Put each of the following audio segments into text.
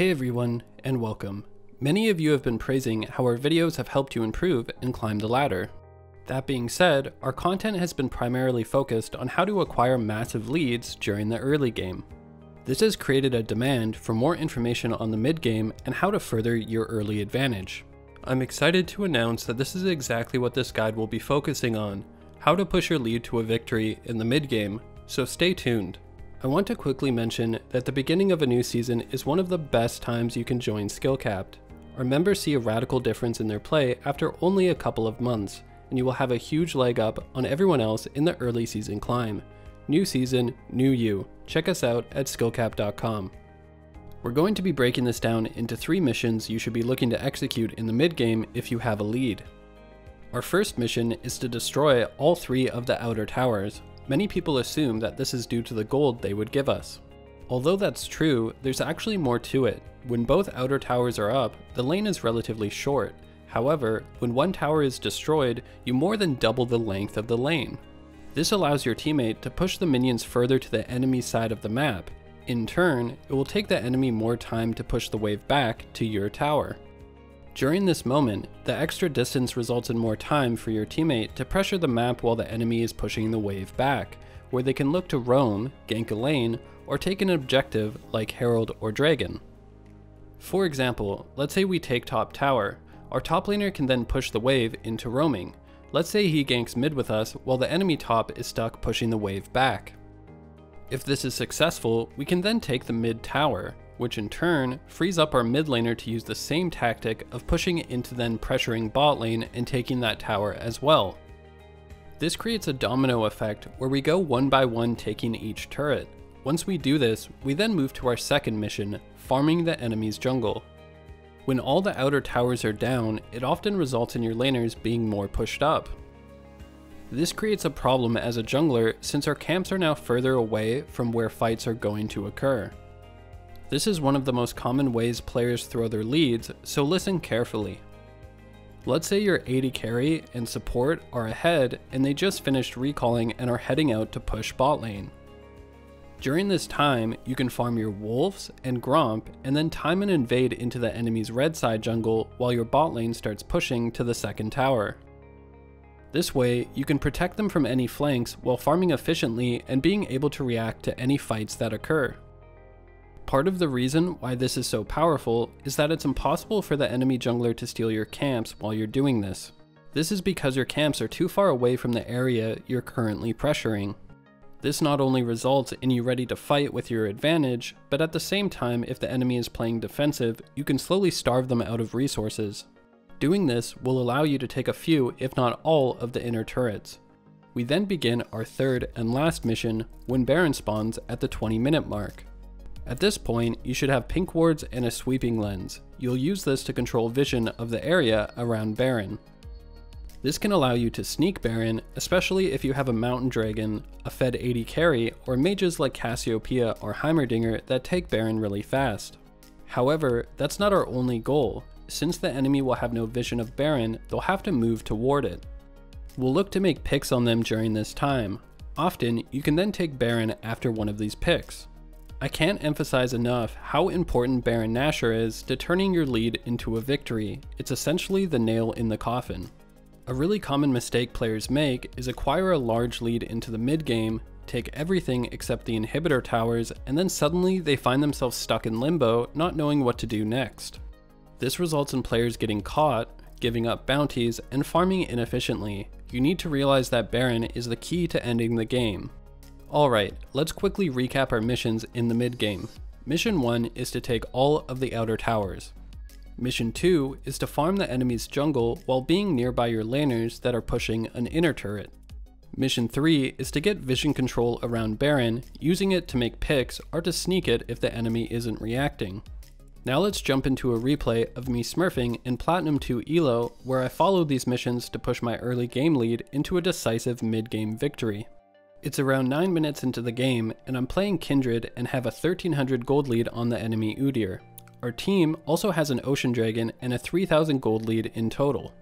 Hey everyone, and welcome. Many of you have been praising how our videos have helped you improve and climb the ladder. That being said, our content has been primarily focused on how to acquire massive leads during the early game. This has created a demand for more information on the mid game and how to further your early advantage. I'm excited to announce that this is exactly what this guide will be focusing on, how to push your lead to a victory in the mid game, so stay tuned. I want to quickly mention that the beginning of a new season is one of the best times you can join Skillcapped. Our members see a radical difference in their play after only a couple of months, and you will have a huge leg up on everyone else in the early season climb. New season, new you. Check us out at skill-capped.com. We're going to be breaking this down into three missions you should be looking to execute in the mid game if you have a lead. Our first mission is to destroy all three of the outer towers, Many people assume that this is due to the gold they would give us. Although that's true, there's actually more to it. When both outer towers are up, the lane is relatively short. However, when one tower is destroyed, you more than double the length of the lane. This allows your teammate to push the minions further to the enemy side of the map. In turn, it will take the enemy more time to push the wave back to your tower. During this moment, the extra distance results in more time for your teammate to pressure the map while the enemy is pushing the wave back, where they can look to roam, gank a lane, or take an objective like Herald or Dragon. For example, let's say we take top tower, our top laner can then push the wave into roaming. Let's say he ganks mid with us while the enemy top is stuck pushing the wave back. If this is successful, we can then take the mid tower, which in turn frees up our mid laner to use the same tactic of pushing into then pressuring bot lane and taking that tower as well. This creates a domino effect where we go one by one taking each turret. Once we do this, we then move to our second mission, farming the enemy's jungle. When all the outer towers are down, it often results in your laners being more pushed up. This creates a problem as a jungler since our camps are now further away from where fights are going to occur. This is one of the most common ways players throw their leads, so listen carefully. Let's say your AD carry and support are ahead and they just finished recalling and are heading out to push bot lane. During this time, you can farm your wolves and Gromp and then time and invade into the enemy's red side jungle while your bot lane starts pushing to the second tower. This way, you can protect them from any flanks while farming efficiently and being able to react to any fights that occur. Part of the reason why this is so powerful is that it's impossible for the enemy jungler to steal your camps while you're doing this. This is because your camps are too far away from the area you're currently pressuring. This not only results in you ready to fight with your advantage, but at the same time if the enemy is playing defensive, you can slowly starve them out of resources. Doing this will allow you to take a few, if not all, of the inner turrets. We then begin our third and last mission when Baron spawns at the 20 minute mark. At this point, you should have pink wards and a sweeping lens. You'll use this to control vision of the area around Baron. This can allow you to sneak Baron, especially if you have a Mountain Dragon, a Fed AD carry, or mages like Cassiopeia or Heimerdinger that take Baron really fast. However, that's not our only goal. Since the enemy will have no vision of Baron, they'll have to move toward it. We'll look to make picks on them during this time. Often, you can then take Baron after one of these picks. I can't emphasize enough how important Baron Nashor is to turning your lead into a victory. It's essentially the nail in the coffin. A really common mistake players make is acquire a large lead into the mid game, take everything except the inhibitor towers, and then suddenly they find themselves stuck in limbo, not knowing what to do next. This results in players getting caught, giving up bounties, and farming inefficiently. You need to realize that Baron is the key to ending the game. Alright, let's quickly recap our missions in the mid game. Mission 1 is to take all of the outer towers. Mission 2 is to farm the enemy's jungle while being nearby your laners that are pushing an inner turret. Mission 3 is to get vision control around Baron, using it to make picks or to sneak it if the enemy isn't reacting. Now let's jump into a replay of me smurfing in Platinum 2 ELO where I followed these missions to push my early game lead into a decisive mid-game victory. It's around 9 minutes into the game, and I'm playing Kindred and have a 1300 gold lead on the enemy Udyr. Our team also has an Ocean Dragon and a 3000 gold lead in total.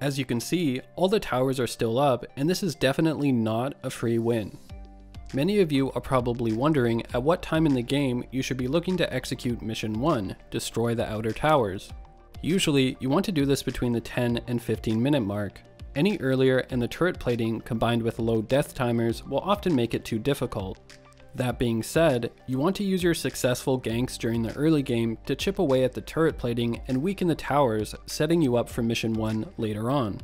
As you can see, all the towers are still up, and this is definitely not a free win. Many of you are probably wondering at what time in the game you should be looking to execute Mission 1, Destroy the Outer Towers. Usually, you want to do this between the 10 and 15 minute mark. Any earlier and the turret plating combined with low death timers will often make it too difficult. That being said, you want to use your successful ganks during the early game to chip away at the turret plating and weaken the towers, setting you up for mission 1 later on.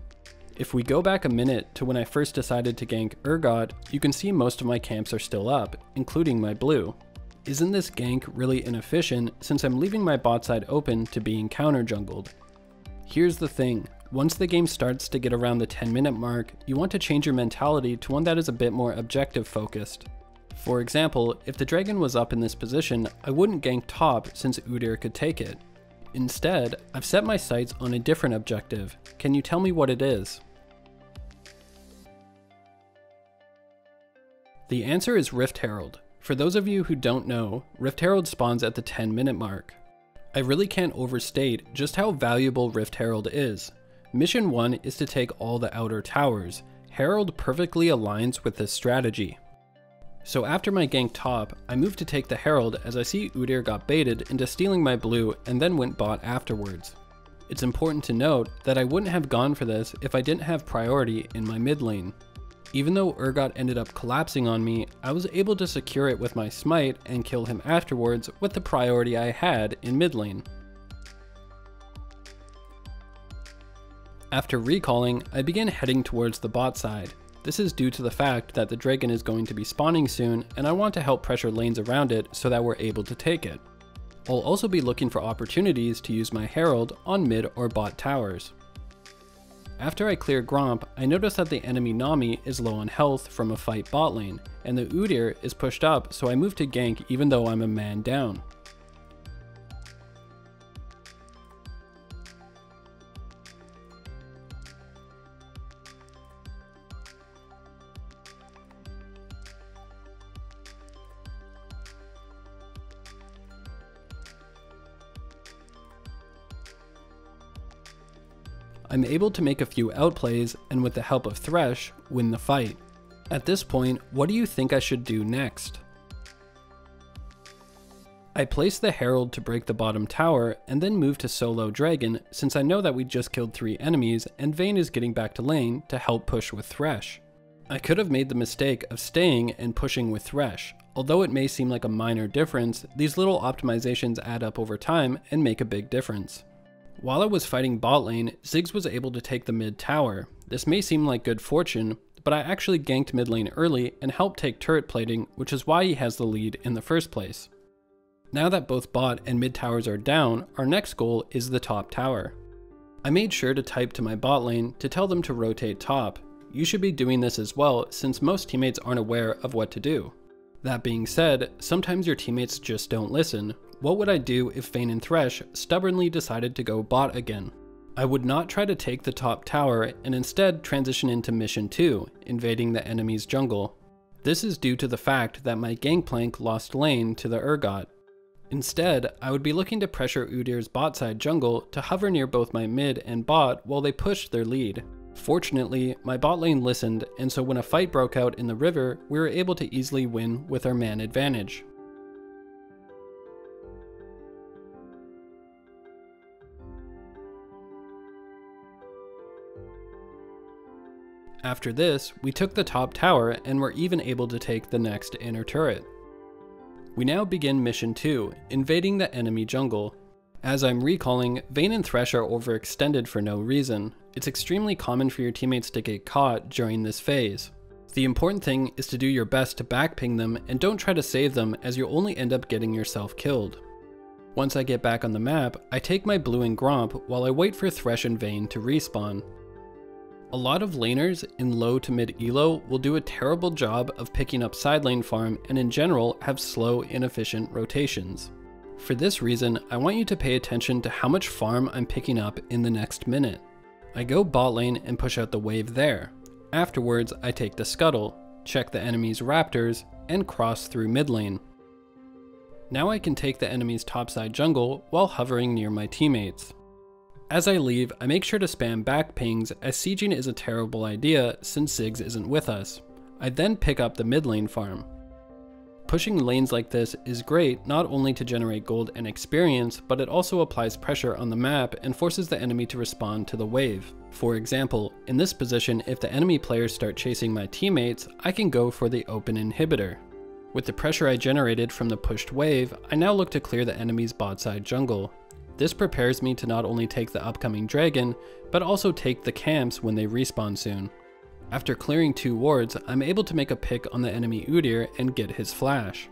If we go back a minute to when I first decided to gank Urgot, you can see most of my camps are still up, including my blue. Isn't this gank really inefficient since I'm leaving my bot side open to being counter jungled? Here's the thing, once the game starts to get around the 10 minute mark, you want to change your mentality to one that is a bit more objective focused. For example, if the dragon was up in this position, I wouldn't gank top since Udyr could take it. Instead, I've set my sights on a different objective. Can you tell me what it is? The answer is Rift Herald. For those of you who don't know, Rift Herald spawns at the 10 minute mark. I really can't overstate just how valuable Rift Herald is. Mission 1 is to take all the outer towers. Herald perfectly aligns with this strategy. So after my gank top, I moved to take the Herald as I see Udyr got baited into stealing my blue and then went bot afterwards. It's important to note that I wouldn't have gone for this if I didn't have priority in my mid lane. Even though Urgot ended up collapsing on me, I was able to secure it with my smite and kill him afterwards with the priority I had in mid lane. After recalling, I begin heading towards the bot side. This is due to the fact that the dragon is going to be spawning soon and I want to help pressure lanes around it so that we're able to take it. I'll also be looking for opportunities to use my herald on mid or bot towers. After I clear Gromp, I notice that the enemy Nami is low on health from a fight bot lane, and the Udyr is pushed up so I move to gank even though I'm a man down. I'm able to make a few outplays and with the help of Thresh, win the fight. At this point, what do you think I should do next? I place the Herald to break the bottom tower and then move to solo Dragon since I know that we just killed 3 enemies and Vayne is getting back to lane to help push with Thresh. I could have made the mistake of staying and pushing with Thresh. Although it may seem like a minor difference, these little optimizations add up over time and make a big difference. While I was fighting bot lane, Ziggs was able to take the mid tower. This may seem like good fortune, but I actually ganked mid lane early and helped take turret plating, which is why he has the lead in the first place. Now that both bot and mid towers are down, our next goal is the top tower. I made sure to type to my bot lane to tell them to rotate top. You should be doing this as well since most teammates aren't aware of what to do. That being said, sometimes your teammates just don't listen, what would I do if Vayne and Thresh stubbornly decided to go bot again? I would not try to take the top tower and instead transition into mission 2, invading the enemy's jungle. This is due to the fact that my gangplank lost lane to the Urgot. Instead, I would be looking to pressure Udyr's bot side jungle to hover near both my mid and bot while they pushed their lead. Fortunately, my bot lane listened, and so when a fight broke out in the river, we were able to easily win with our man advantage. After this, we took the top tower and were even able to take the next inner turret. We now begin mission 2, invading the enemy jungle. As I'm recalling, Vayne and Thresh are overextended for no reason. It's extremely common for your teammates to get caught during this phase. The important thing is to do your best to backping them and don't try to save them as you'll only end up getting yourself killed. Once I get back on the map, I take my blue and Gromp while I wait for Thresh and Vayne to respawn. A lot of laners in low to mid elo will do a terrible job of picking up side lane farm and in general have slow, inefficient rotations. For this reason, I want you to pay attention to how much farm I'm picking up in the next minute. I go bot lane and push out the wave there. Afterwards, I take the scuttle, check the enemy's raptors, and cross through mid lane. Now I can take the enemy's topside jungle while hovering near my teammates. As I leave, I make sure to spam back pings as sieging is a terrible idea since Ziggs isn't with us. I then pick up the mid lane farm. Pushing lanes like this is great not only to generate gold and experience, but it also applies pressure on the map and forces the enemy to respond to the wave. For example, in this position if the enemy players start chasing my teammates, I can go for the open inhibitor. With the pressure I generated from the pushed wave, I now look to clear the enemy's bot side jungle. This prepares me to not only take the upcoming dragon, but also take the camps when they respawn soon. After clearing two wards, I'm able to make a pick on the enemy Udyr and get his flash.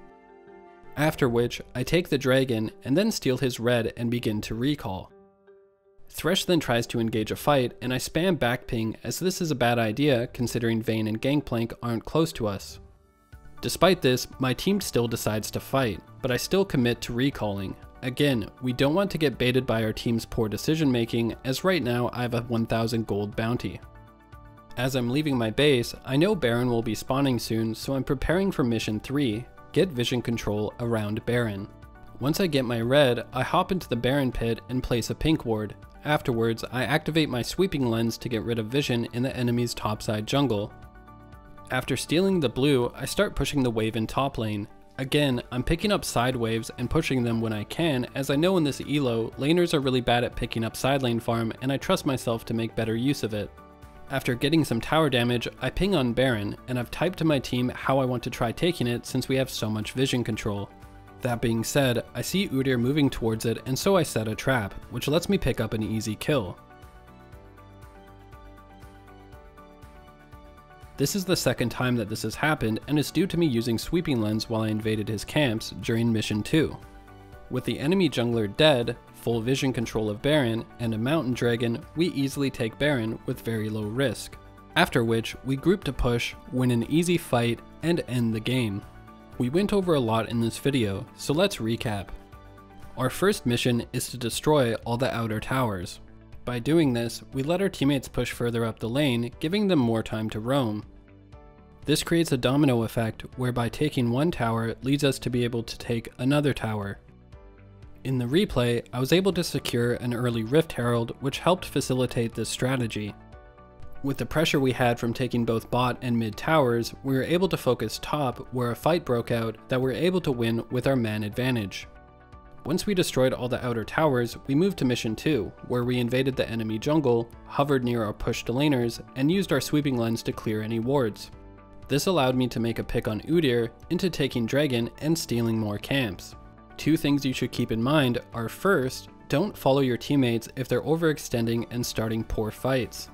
After which, I take the dragon and then steal his red and begin to recall. Thresh then tries to engage a fight, and I spam back ping as this is a bad idea considering Vayne and Gangplank aren't close to us. Despite this, my team still decides to fight, but I still commit to recalling. Again, we don't want to get baited by our team's poor decision making, as right now I have a 1000 gold bounty. As I'm leaving my base, I know Baron will be spawning soon, so I'm preparing for mission 3, get vision control around Baron. Once I get my red, I hop into the Baron pit and place a pink ward. Afterwards, I activate my sweeping lens to get rid of vision in the enemy's topside jungle. After stealing the blue, I start pushing the wave in top lane. Again, I'm picking up side waves and pushing them when I can, as I know in this elo, laners are really bad at picking up side lane farm and I trust myself to make better use of it. After getting some tower damage, I ping on Baron, and I've typed to my team how I want to try taking it since we have so much vision control. That being said, I see Udyr moving towards it and so I set a trap, which lets me pick up an easy kill. This is the second time that this has happened and is due to me using Sweeping Lens while I invaded his camps during Mission 2. With the enemy jungler dead, full vision control of Baron, and a mountain dragon, we easily take Baron with very low risk. After which, we group to push, win an easy fight, and end the game. We went over a lot in this video, so let's recap. Our first mission is to destroy all the outer towers. By doing this, we let our teammates push further up the lane, giving them more time to roam. This creates a domino effect, whereby taking one tower leads us to be able to take another tower, in the replay, I was able to secure an early Rift Herald, which helped facilitate this strategy. With the pressure we had from taking both bot and mid towers, we were able to focus top where a fight broke out that we were able to win with our man advantage. Once we destroyed all the outer towers, we moved to mission 2, where we invaded the enemy jungle, hovered near our pushed laners, and used our sweeping lens to clear any wards. This allowed me to make a pick on Udyr into taking Dragon and stealing more camps. Two things you should keep in mind are first, don't follow your teammates if they're overextending and starting poor fights.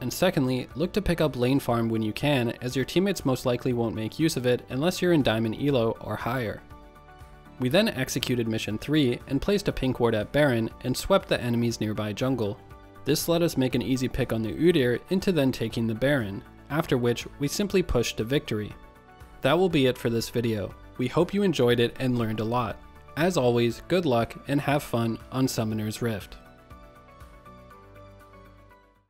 And secondly, look to pick up lane farm when you can, as your teammates most likely won't make use of it unless you're in Diamond Elo or higher. We then executed mission 3 and placed a pink ward at Baron and swept the enemy's nearby jungle. This let us make an easy pick on the Udyr into then taking the Baron, after which we simply pushed to victory. That will be it for this video. We hope you enjoyed it and learned a lot. As always, good luck and have fun on Summoner's Rift.